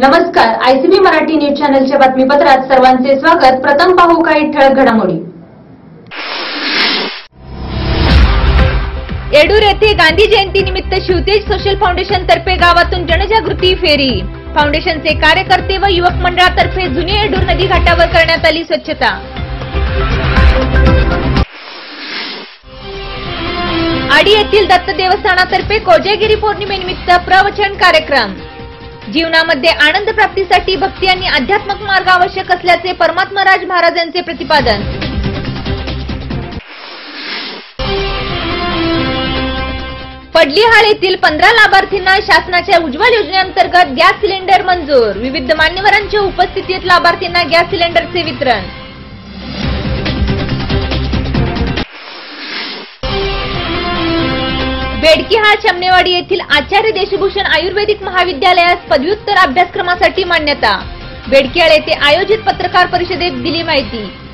नमस्कार आयसीबी मराठी न्यूज चॅनलच्या बातमीपत्रात सर्वांचे स्वागत. प्रथम पाहू काही ठळक घडामोडी. येडूर येथे गांधी जयंती निमित्त शिवतेज सोशल फाउंडेशन तर्फे गावातून जनजागृती फेरी. फाउंडेशनचे कार्यकर्ते व युवक मंडळातर्फे जुने येडूर नदी घाटावर करण्यात आली स्वच्छता. आडी येथील दत्त देवस्थानातर्फे कोजागिरी पौर्णिमेनिमित्त प्रवचन कार्यक्रम. जीवनामध्ये आनंद प्राप्तीसाठी भक्ती आणि आध्यात्मक मार्ग आवश्यक असल्याचे परमात्मराज महाराज यांचे प्रतिपादन. पडलीहाळ येथील पंधरा लाभार्थींना शासनाच्या उज्ज्वल योजनेअंतर्गत गॅस सिलेंडर मंजूर. विविध मान्यवरांच्या उपस्थितीत लाभार्थींना गॅस सिलेंडरचे वितरण. बेडकी हा चमनेवाडी येथील आचार्य देशभूषण आयुर्वेदिक महाविद्यालयास पदव्युत्तर अभ्यासक्रमासाठी मान्यता. बेडकियाळ येथे आयोजित पत्रकार परिषदेत दिली माहिती.